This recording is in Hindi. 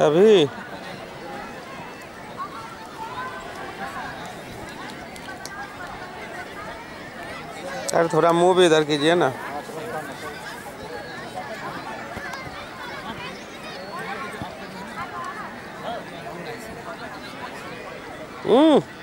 अभी अरे थोड़ा मुँह भी इधर कीजिए ना। हम्म।